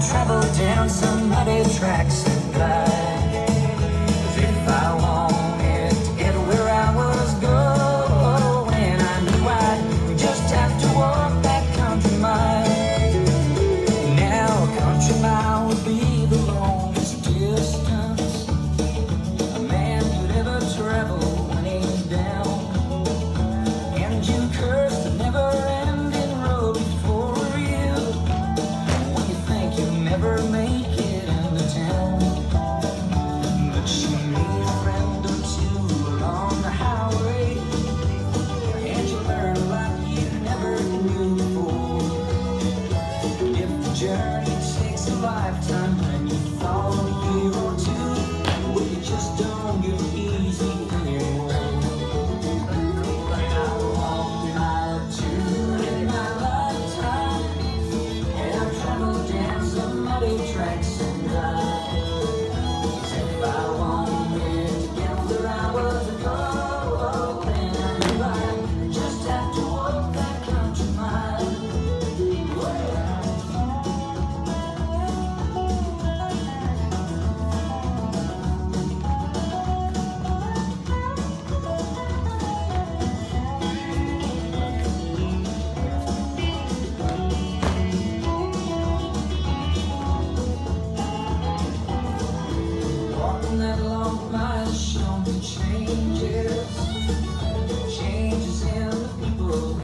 travel down some muddy tracks and glide. much. that long miles shown to change